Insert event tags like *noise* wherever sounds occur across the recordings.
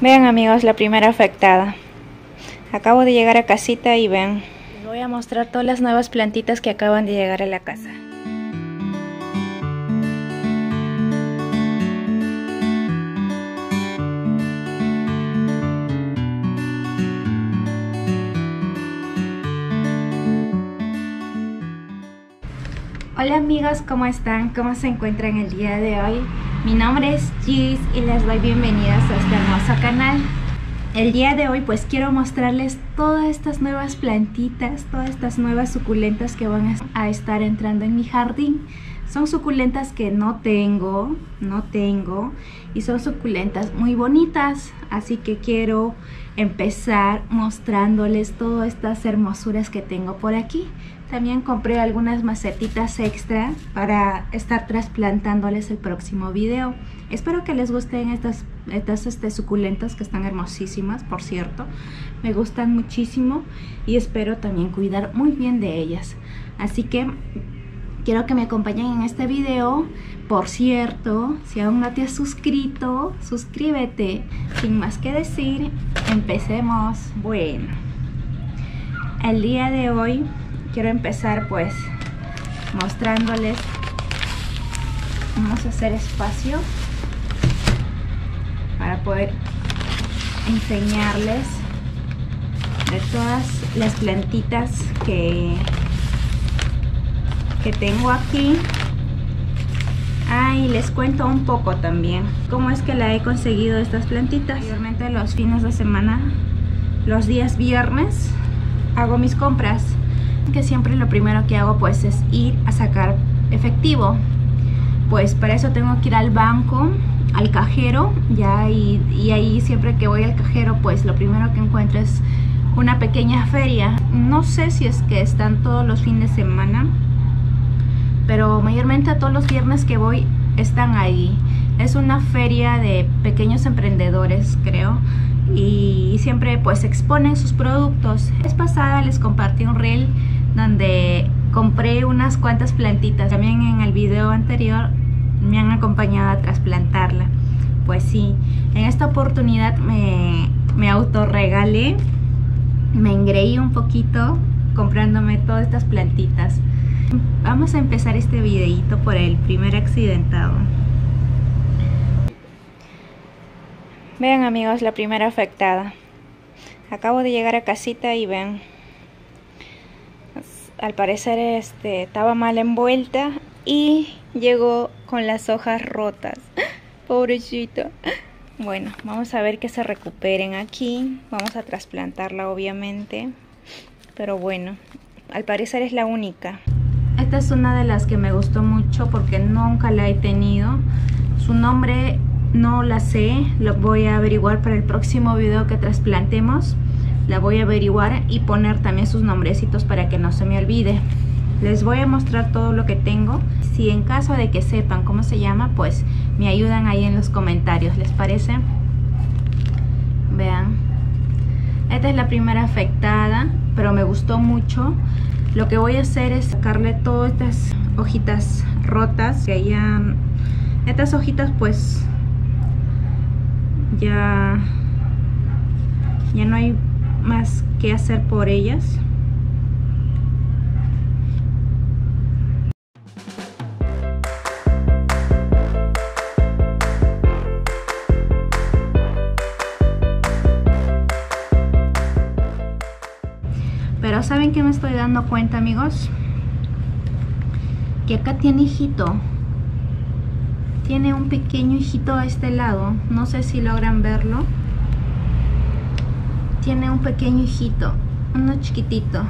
Vean amigos, la primera afectada. Acabo de llegar a casita y ven. Les voy a mostrar todas las nuevas plantitas que acaban de llegar a la casa. Hola amigos, ¿cómo están? ¿Cómo se encuentran el día de hoy? Mi nombre es Gis y les doy bienvenidas a este hermoso canal. El día de hoy pues quiero mostrarles todas estas nuevas plantitas, todas estas nuevas suculentas que van a estar entrando en mi jardín. Son suculentas que no tengo, no tengo y son suculentas muy bonitas, así que quiero empezar mostrándoles todas estas hermosuras que tengo por aquí. También compré algunas macetitas extra para estar trasplantándoles el próximo video. Espero que les gusten estas, estas este, suculentas que están hermosísimas, por cierto. Me gustan muchísimo y espero también cuidar muy bien de ellas. Así que quiero que me acompañen en este video. Por cierto, si aún no te has suscrito, suscríbete. Sin más que decir, empecemos. Bueno, el día de hoy quiero empezar pues mostrándoles vamos a hacer espacio para poder enseñarles de todas las plantitas que que tengo aquí. Ah y les cuento un poco también cómo es que la he conseguido estas plantitas. Mayormente los fines de semana los días viernes hago mis compras que siempre lo primero que hago pues es ir a sacar efectivo. Pues para eso tengo que ir al banco al cajero ya y, y, ahí siempre que voy al cajero pues lo primero que encuentro es una pequeña feria. No sé si es que están todos los fines de semana pero mayormente todos los viernes que voy están ahí. Es una feria de pequeños emprendedores creo y siempre pues exponen sus productos. Es pasada les compartí un reel donde compré unas cuantas plantitas. También en el video anterior me han acompañado a trasplantarla. Pues sí, en esta oportunidad me, me autorregalé, me engreí un poquito comprándome todas estas plantitas. Vamos a empezar este videito por el primer accidentado. Vean amigos, la primera afectada. Acabo de llegar a casita y ven. Al parecer este estaba mal envuelta y llegó con las hojas rotas. *laughs* Pobrecito. Bueno, vamos a ver que se recuperen aquí. Vamos a trasplantarla obviamente. Pero bueno, al parecer es la única. Esta es una de las que me gustó mucho porque nunca la he tenido. Su nombre no la sé, lo voy a averiguar para el próximo video que trasplantemos. La voy a averiguar y poner también sus nombrecitos para que no se me olvide. Les voy a mostrar todo lo que tengo. Si en caso de que sepan cómo se llama, pues me ayudan ahí en los comentarios, ¿les parece? Vean. Esta es la primera afectada, pero me gustó mucho. Lo que voy a hacer es sacarle todas estas hojitas rotas que hayan... Estas hojitas pues ya ya no hay más que hacer por ellas. Pero saben que me estoy dando cuenta amigos que acá tiene hijito tiene un pequeño hijito a este lado no sé si logran verlo. Tiene un pequeño hijito uno chiquitito.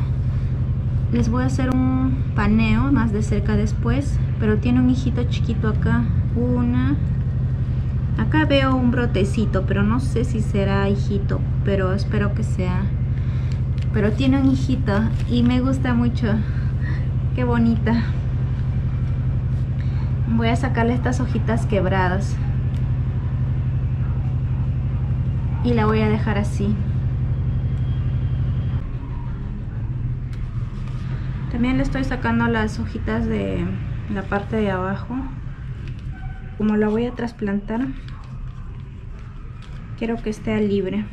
Les voy a hacer un paneo más de cerca después pero tiene un hijito chiquito acá. Una. Acá veo un brotecito pero no sé si será hijito pero espero que sea. Pero tiene un hijito y me gusta mucho. Qué bonita voy a sacarle estas hojitas quebradas. Y la voy a dejar así. También le estoy sacando las hojitas de la parte de abajo. Como la voy a trasplantar quiero que esté libre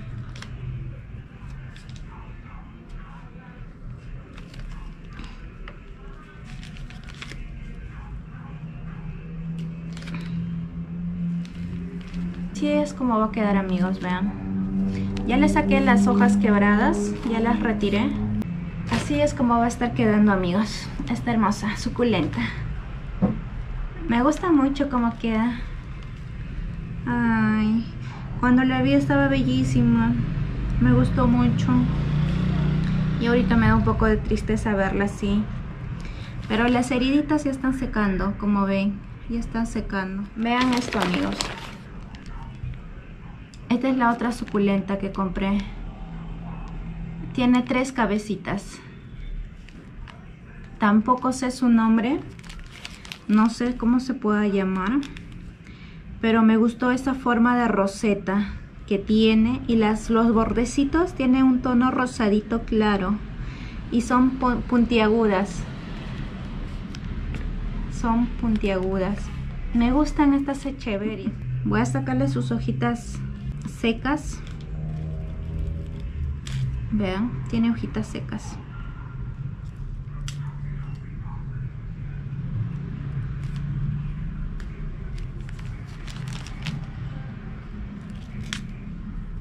Como va a quedar amigos, vean. Ya le saqué las hojas quebradas, ya las retiré. Así es como va a estar quedando amigos. Está hermosa, suculenta. Me gusta mucho cómo queda. Ay, cuando la vi estaba bellísima. Me gustó mucho. Y ahorita me da un poco de tristeza verla así. Pero las heriditas ya están secando, como ven. Ya están secando. Vean esto amigos. Esta es la otra suculenta que compré. Tiene tres cabecitas. Tampoco sé su nombre. No sé cómo se pueda llamar. Pero me gustó esta forma de roseta que tiene. Y las, los bordecitos tienen un tono rosadito claro. Y son puntiagudas. Son puntiagudas. Me gustan estas echevery. Voy a sacarle sus hojitas secas. Vean, tiene hojitas secas.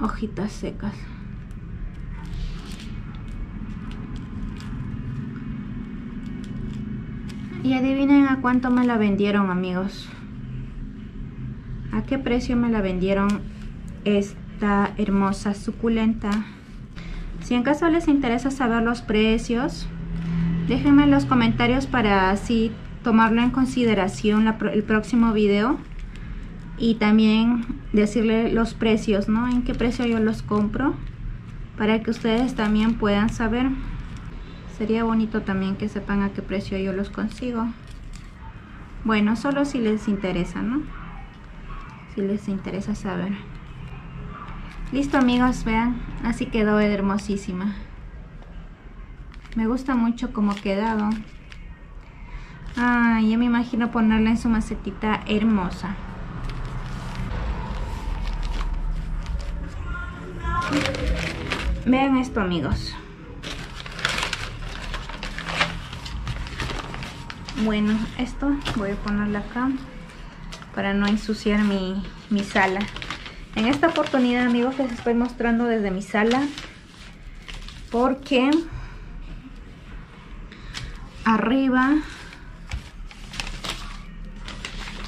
Hojitas secas. Y adivinen a cuánto me la vendieron amigos. ¿A qué precio me la vendieron esta hermosa suculenta. Si en caso les interesa saber los precios, déjenme en los comentarios para así tomarlo en consideración el próximo video y también decirle los precios, ¿no? En qué precio yo los compro para que ustedes también puedan saber. Sería bonito también que sepan a qué precio yo los consigo. Bueno, solo si les interesa, ¿no? Si les interesa saber. Listo amigos, vean, así quedó hermosísima. Me gusta mucho cómo ha quedado. Ay, ya me imagino ponerla en su macetita hermosa. Vean esto amigos. Bueno, esto voy a ponerla acá para no ensuciar mi, mi sala. En esta oportunidad, amigos, les estoy mostrando desde mi sala porque arriba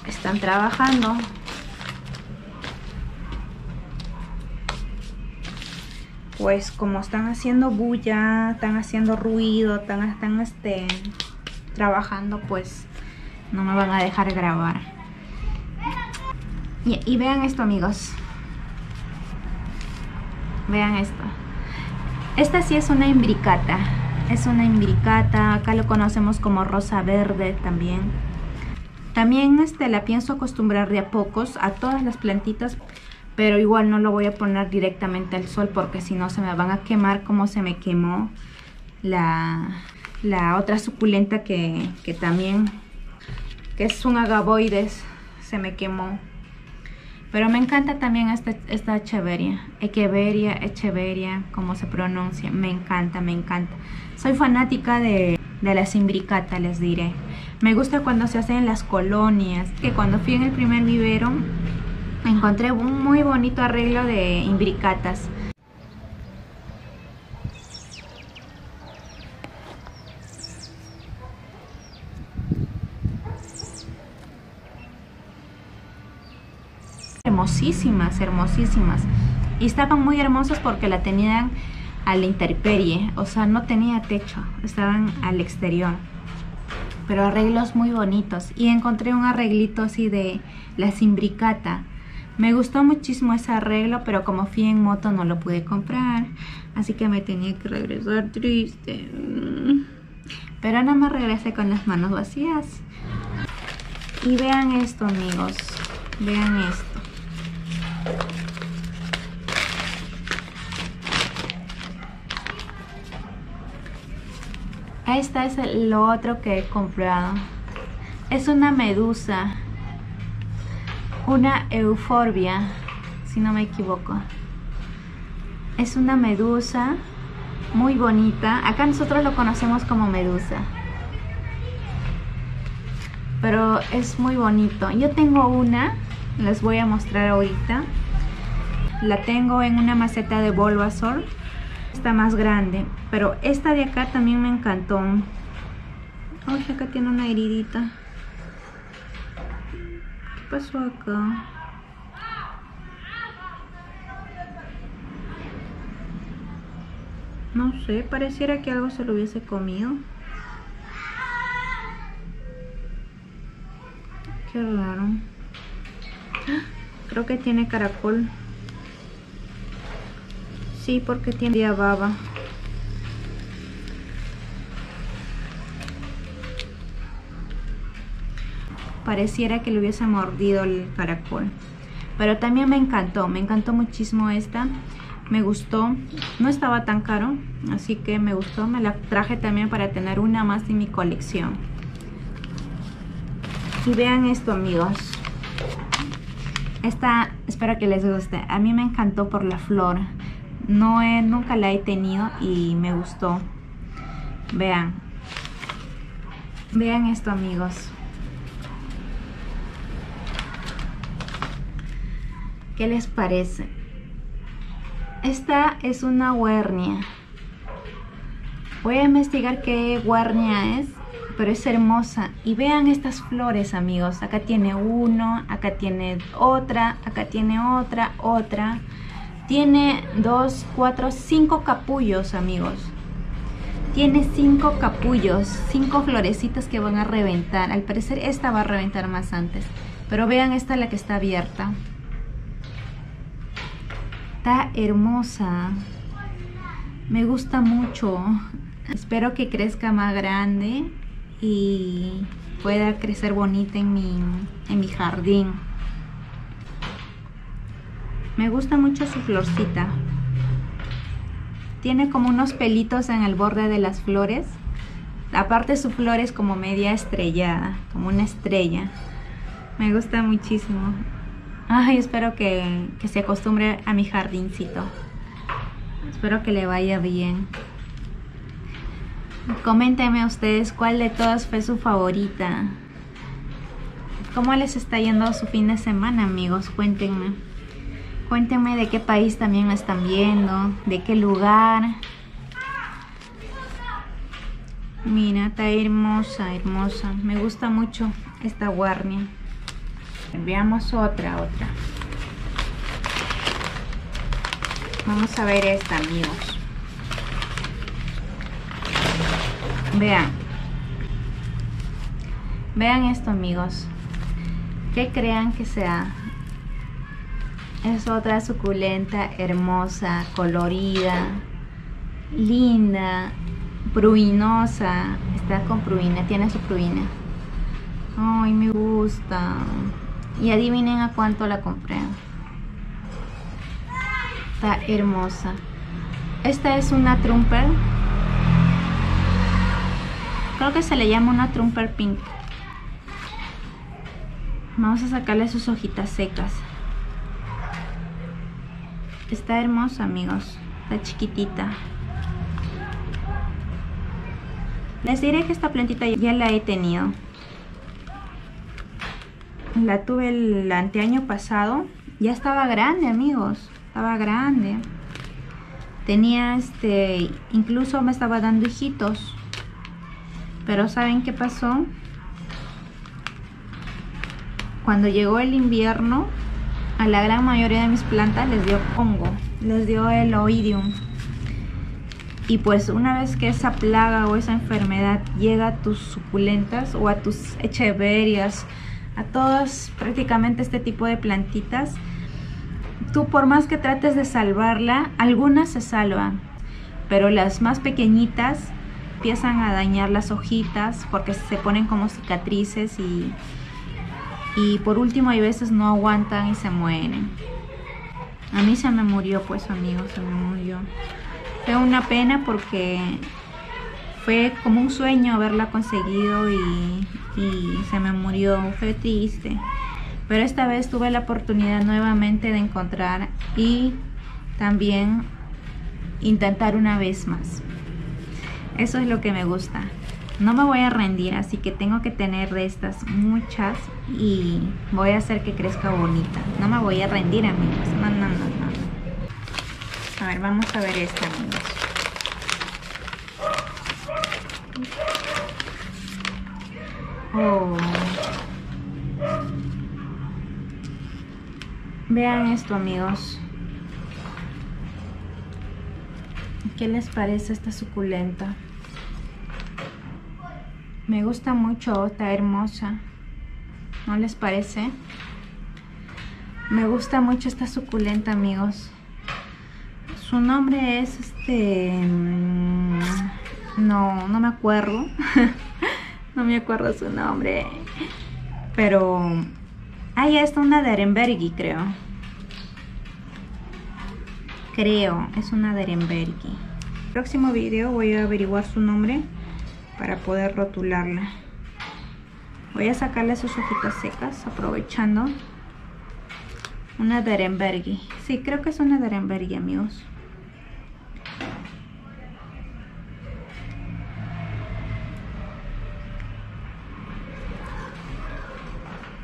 están trabajando pues como están haciendo bulla, están haciendo ruido, están, están este, trabajando, pues no me van a dejar grabar. y vean esto amigos, Vean esto. Esta sí es una imbricata. Es una imbricata. Acá lo conocemos como rosa verde también. También este, la pienso acostumbrar de a pocos a todas las plantitas. Pero igual no lo voy a poner directamente al sol porque si no se me van a quemar como se me quemó la, la otra suculenta que, que también, que es un agavoides, se me quemó. Pero me encanta también esta, esta echeveria, echeveria, echeveria, como se pronuncia. Me encanta, me encanta. Soy fanática de, de las imbricatas, les diré. Me gusta cuando se hacen las colonias. Que cuando fui en el primer vivero, encontré un muy bonito arreglo de imbricatas. Hermosísimas, hermosísimas. Y estaban muy hermosas porque la tenían a la intemperie, o sea, no tenía techo, estaban al exterior. Pero arreglos muy bonitos. Y encontré un arreglito así de la simbricata. Me gustó muchísimo ese arreglo, pero como fui en moto no lo pude comprar. Así que me tenía que regresar triste. Pero no me regresé con las manos vacías. Y vean esto, amigos. Vean esto. Esta es lo otro que he comprado. Es una medusa. Una euforbia. si no me equivoco. Es una medusa muy bonita. Acá nosotros lo conocemos como medusa. Pero es muy bonito. Yo tengo una, les voy a mostrar ahorita. La tengo en una maceta de Bulbasaur. Está más grande. Pero esta de acá también me encantó. Ay, acá tiene una heridita. ¿Qué pasó acá? No sé, pareciera que algo se lo hubiese comido. Qué raro. Creo que tiene caracol. Sí, porque tiene baba. Pareciera que le hubiese mordido el caracol. Pero también me encantó, me encantó muchísimo esta me gustó no estaba tan caro así que me gustó me la traje también para tener una más en mi colección y vean esto amigos esta espero que les guste. A mí me encantó por la flor. No he, nunca la he tenido y me gustó. Vean. Vean esto amigos. ¿Qué les parece? Esta es una guarnia. Voy a investigar qué guarnia es, pero es hermosa. Y vean estas flores, amigos. Acá tiene uno, acá tiene otra, acá tiene otra, otra. Tiene dos, cuatro, cinco capullos, amigos. Tiene cinco capullos, cinco florecitas que van a reventar. Al parecer esta va a reventar más antes. Pero vean esta la que está abierta hermosa. Me gusta mucho. Espero que crezca más grande y pueda crecer bonita en mi, en mi jardín. Me gusta mucho su florcita. Tiene como unos pelitos en el borde de las flores. Aparte su flor es como media estrellada, como una estrella. Me gusta muchísimo. Ay, espero que, se acostumbre a mi jardincito. Espero que le vaya bien. Coméntenme ustedes cuál de todas fue su favorita. ¿Cómo les está yendo su fin de semana, amigos? Cuéntenme. Cuéntenme de qué país también me están viendo, de qué lugar. Mira, está hermosa, hermosa. Me gusta mucho esta guarnia. Enviamos otra, otra. Vamos a ver esta, amigos. Vean. Vean esto, amigos. ¿Qué crean que sea? Es otra suculenta, hermosa, colorida, linda, pruinosa. Está con pruina, tiene su pruina. Ay, me gusta. Y adivinen a cuánto la compré. Está hermosa. Esta es una trumper. Creo que se le llama una trumper pink. Vamos a sacarle sus hojitas secas. Está hermosa, amigos. Está chiquitita. Les diré que esta plantita ya la he tenido la tuve el anteaño pasado. Ya estaba grande, amigos. Estaba grande. Tenía este, incluso me estaba dando hijitos. Pero ¿saben qué pasó? Cuando llegó el invierno, a la gran mayoría de mis plantas les dio hongo, les dio el oidium. Y pues una vez que esa plaga o esa enfermedad llega a tus suculentas o a tus echeverias, a todas prácticamente este tipo de plantitas. Tú por más que trates de salvarla, algunas se salvan, pero las más pequeñitas empiezan a dañar las hojitas porque se ponen como cicatrices y, y por último hay veces no aguantan y se mueren. A mí se me murió pues amigos, se me murió. Fue una pena porque fue como un sueño haberla conseguido y, y se me murió, fue triste. Pero esta vez tuve la oportunidad nuevamente de encontrar y también intentar una vez más. Eso es lo que me gusta. No me voy a rendir, así que tengo que tener de estas muchas y voy a hacer que crezca bonita. No me voy a rendir, amigos. No, no, no, no. A ver, vamos a ver esta, amigos. Oh. Vean esto, amigos. ¿Qué les parece esta suculenta? Me gusta mucho, está hermosa. ¿No les parece? Me gusta mucho esta suculenta, amigos. Su nombre es este... Mm, no, no me acuerdo. *laughs* no me acuerdo su nombre. Pero... Ahí está una Derenbergi, creo. Creo, es una Derenbergi. Próximo video voy a averiguar su nombre para poder rotularla. Voy a sacarle sus hojitas secas aprovechando. Una Derenbergi. Sí, creo que es una Derenbergi, amigos.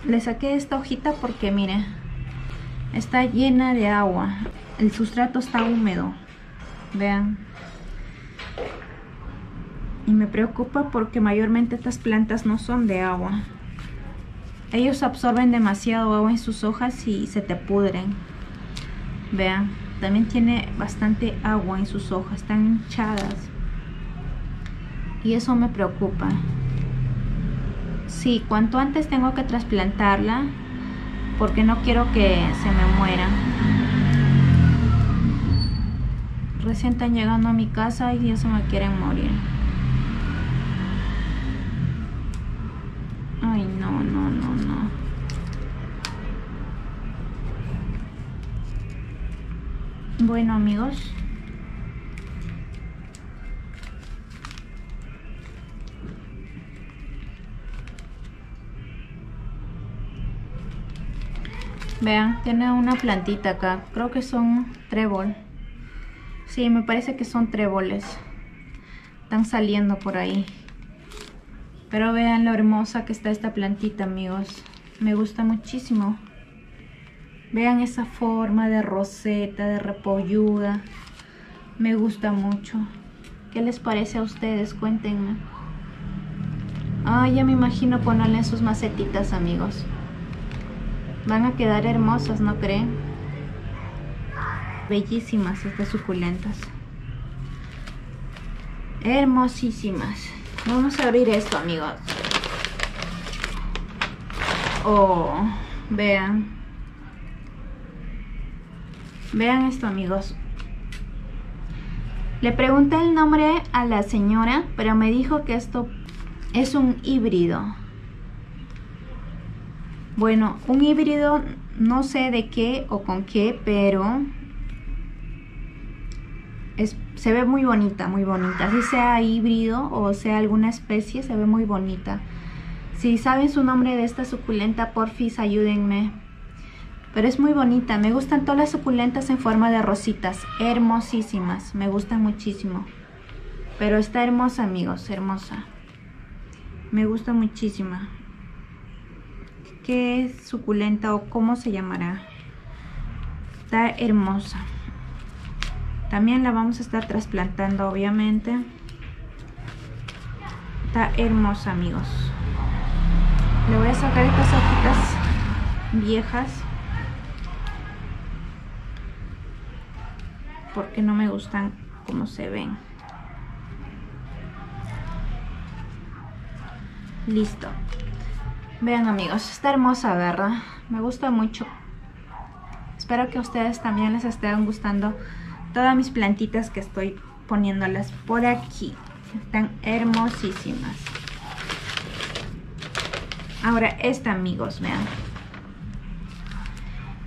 Le saqué esta hojita porque, mire, está llena de agua. El sustrato está húmedo. Vean, y me preocupa porque mayormente estas plantas no son de agua. Ellos absorben demasiado agua en sus hojas y se te pudren. Vean, también tiene bastante agua en sus hojas, están hinchadas. Y eso me preocupa. Sí, cuanto antes tengo que trasplantarla porque no quiero que se me muera. Recién están llegando a mi casa y ya se me quieren morir. Ay, no, no, no, no. Bueno, amigos. Vean, tiene una plantita acá. Creo que son trébol. Sí, me parece que son tréboles. Están saliendo por ahí. Pero vean lo hermosa que está esta plantita, amigos. Me gusta muchísimo. Vean esa forma de roseta, de repolluda. Me gusta mucho. ¿Qué les parece a ustedes? Cuéntenme. Ay, ya me imagino ponerle sus macetitas, amigos. Van a quedar hermosas, ¿no creen? Bellísimas estas suculentas. Hermosísimas. Vamos a abrir esto, amigos. Oh, vean. Vean esto, amigos. Le pregunté el nombre a la señora, pero me dijo que esto es un híbrido. Bueno, un híbrido no sé de qué o con qué, pero se ve muy bonita, muy bonita. Si sea híbrido o sea alguna especie, se ve muy bonita. Si saben su nombre de esta suculenta, porfis, ayúdenme. Pero es muy bonita. Me gustan todas las suculentas en forma de rositas. Hermosísimas. Me gustan muchísimo. Pero está hermosa, amigos. Hermosa. Me gusta muchísimo. ¿Qué suculenta o cómo se llamará? Está hermosa. También la vamos a estar trasplantando, obviamente. Está hermosa, amigos. Le voy a sacar estas hojitas viejas. Porque no me gustan como se ven. Listo. Vean amigos, está hermosa, ¿verdad? Me gusta mucho. Espero que a ustedes también les estén gustando todas mis plantitas que estoy poniéndolas por aquí. Están hermosísimas. Ahora esta, amigos, vean.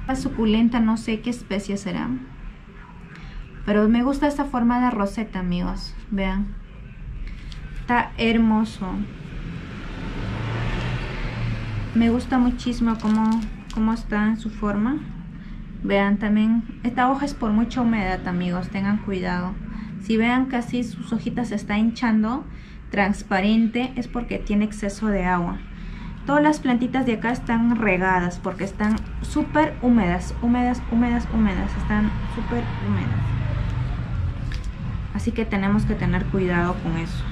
La suculenta, no sé qué especie será. Pero me gusta esta forma de roseta, amigos. Vean. Está hermoso. Me gusta muchísimo cómo, cómo está en su forma. Vean también, esta hoja es por mucha humedad amigos, tengan cuidado. Si vean que así sus hojitas se está hinchando, transparente, es porque tiene exceso de agua. Todas las plantitas de acá están regadas porque están súper húmedas, húmedas, húmedas, húmedas. Están súper húmedas. Así que tenemos que tener cuidado con eso.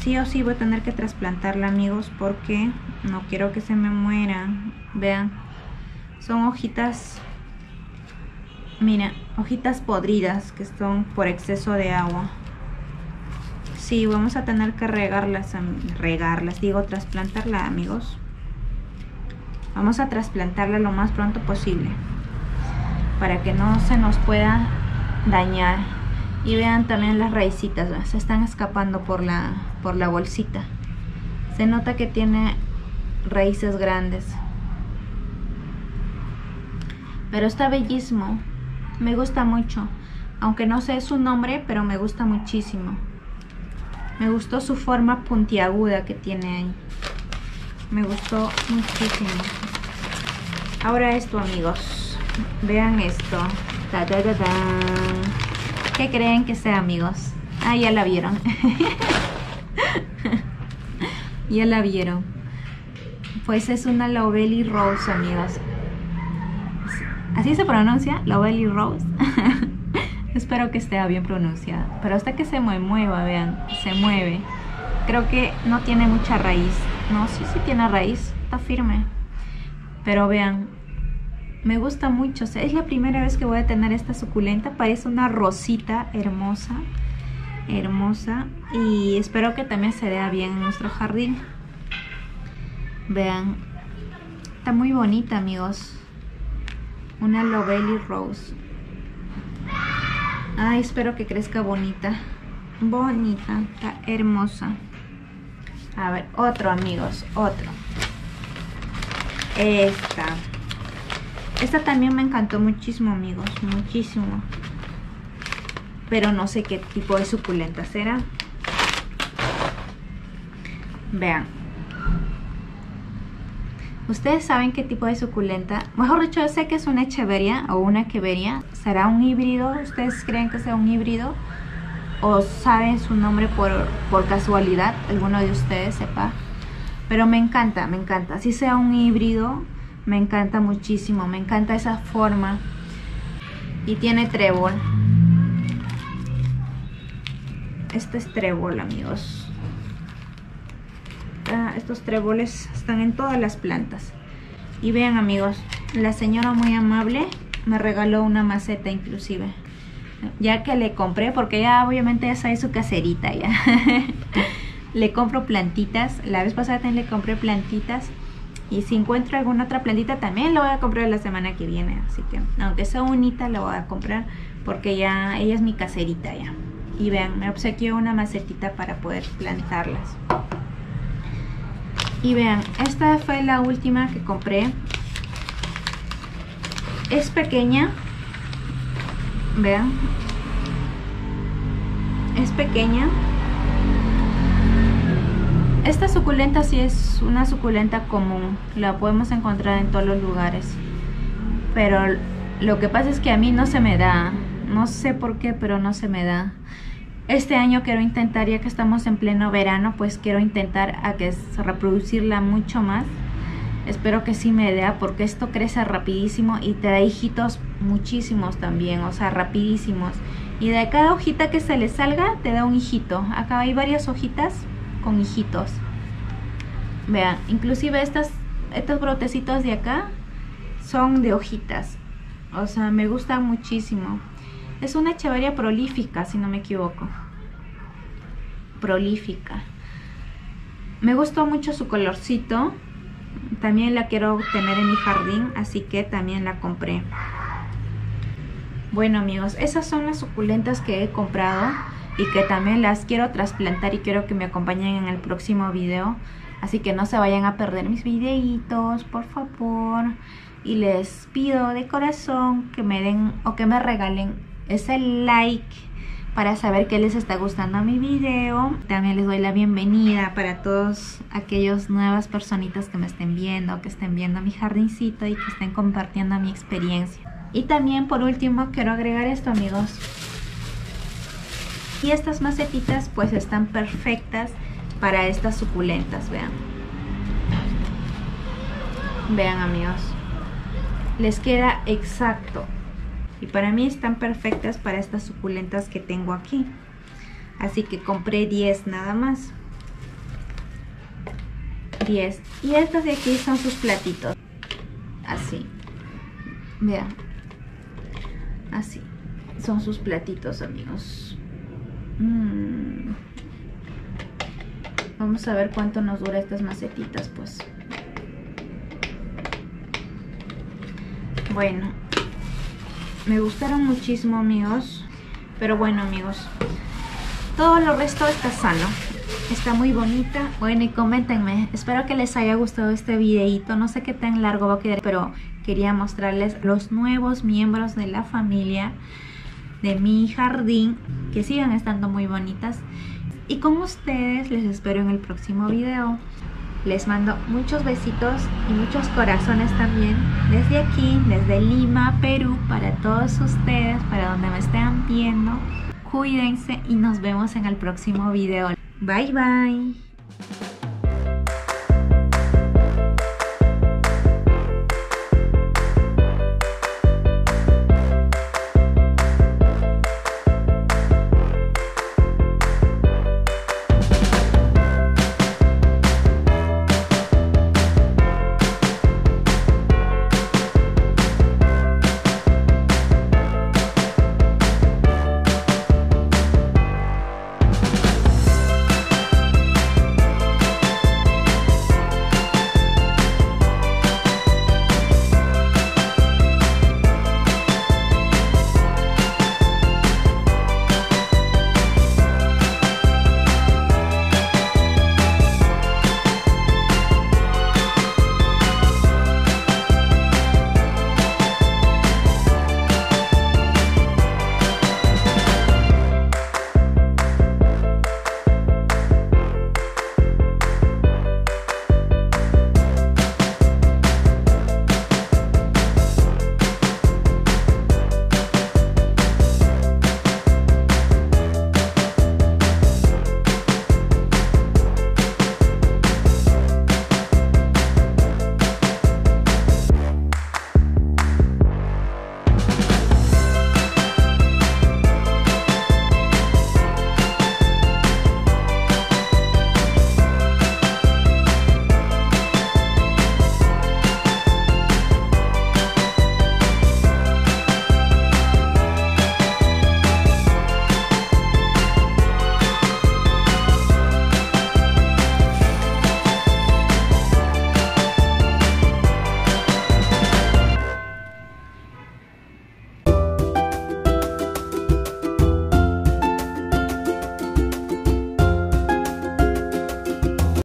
Sí o sí voy a tener que trasplantarla amigos porque no quiero que se me mueran. Vean, son hojitas, mira, hojitas podridas que son por exceso de agua. Sí, vamos a tener que regarlas, regarlas, digo, trasplantarla, amigos. Vamos a trasplantarla lo más pronto posible. Para que no se nos pueda dañar. Y vean también las raicitas, se están escapando por la, por la bolsita. Se nota que tiene raíces grandes. Pero está bellísimo. Me gusta mucho. Aunque no sé su nombre, pero me gusta muchísimo. Me gustó su forma puntiaguda que tiene ahí. Me gustó muchísimo. Ahora esto, amigos. Vean esto. ¿Qué creen que sea, amigos? Ah, ya la vieron. *laughs* ya la vieron. Pues es una Lovely Rose, amigos. ¿Así se pronuncia? Lovely Rose. *laughs* Espero que esté bien pronunciada. Pero hasta que se mueva, vean, se mueve. Creo que no tiene mucha raíz. No, sí, sí tiene raíz. Está firme. Pero vean, me gusta mucho. es la primera vez que voy a tener esta suculenta. Parece una rosita hermosa. Hermosa. Y espero que también se vea bien en nuestro jardín. Vean. Está muy bonita, amigos. Una Lovely Rose. Ay, espero que crezca bonita. Bonita, está hermosa. A ver, otro amigos, otro. Esta. Esta también me encantó muchísimo amigos, muchísimo. Pero no sé qué tipo de suculenta será. Vean, Ustedes saben qué tipo de suculenta, mejor dicho, sé que es una echeveria o una queveria. ¿Será un híbrido? ¿Ustedes creen que sea un híbrido? ¿O saben su nombre por, por casualidad? ¿Alguno de ustedes sepa? Pero me encanta, me encanta. Si sea un híbrido, me encanta muchísimo. Me encanta esa forma. Y tiene trébol. Este es trébol, amigos estos tréboles están en todas las plantas. Y vean amigos, la señora muy amable me regaló una maceta inclusive. Ya que le compré, porque ya obviamente ya sabe su caserita ya. *laughs* le compro plantitas. La vez pasada también le compré plantitas. Y si encuentro alguna otra plantita también la voy a comprar la semana que viene. Así que aunque sea bonita la voy a comprar porque ya ella es mi caserita ya. Y vean, me obsequió una macetita para poder plantarlas. Y vean, esta fue la última que compré. Es pequeña. Vean. Es pequeña. Esta suculenta sí es una suculenta común. La podemos encontrar en todos los lugares. Pero lo que pasa es que a mí no se me da. No sé por qué, pero no se me da. Este año quiero intentar, ya que estamos en pleno verano, pues quiero intentar a que reproducirla mucho más. Espero que sí me dé, porque esto crece rapidísimo y te da hijitos muchísimos también, o sea, rapidísimos. Y de cada hojita que se le salga, te da un hijito. Acá hay varias hojitas con hijitos. Vean, inclusive estas, estos brotecitos de acá son de hojitas. O sea, me gustan muchísimo. Es una echeveria prolífica, si no me equivoco. Prolífica. Me gustó mucho su colorcito. También la quiero tener en mi jardín, así que también la compré. Bueno amigos, esas son las suculentas que he comprado y que también las quiero trasplantar y quiero que me acompañen en el próximo video. Así que no se vayan a perder mis videitos, por favor. Y les pido de corazón que me den o que me regalen ese like para saber qué les está gustando mi video. También les doy la bienvenida para todos aquellos nuevas personitas que me estén viendo, que estén viendo mi jardincito y que estén compartiendo mi experiencia. Y también por último quiero agregar esto amigos. Y estas macetitas pues están perfectas para estas suculentas, vean. Vean amigos. Les queda exacto. Y para mí están perfectas para estas suculentas que tengo aquí. Así que compré 10 nada más. 10. Y estas de aquí son sus platitos. Así. Vean. Así. Son sus platitos, amigos. Mm. Vamos a ver cuánto nos dura estas macetitas, pues. Bueno, me gustaron muchísimo amigos. Pero bueno amigos todo lo resto está sano. Está muy bonita. Bueno y coméntenme. Espero que les haya gustado este videito no sé qué tan largo va a quedar pero quería mostrarles los nuevos miembros de la familia de mi jardín que sigan estando muy bonitas. Y con ustedes les espero en el próximo video les mando muchos besitos y muchos corazones también desde aquí, desde Lima, Perú, para todos ustedes, para donde me estén viendo. Cuídense y nos vemos en el próximo video. Bye bye.